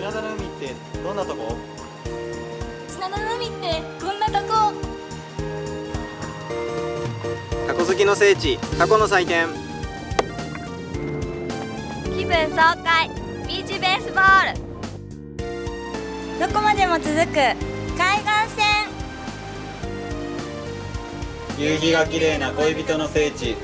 品田の海ってどんなとこ？砂田の海ってこんなとこ？タコ好きの聖地タコの祭典。気分爽快ビーチベースボール。どこまでも続く海岸線。夕日が綺麗な恋人の聖地。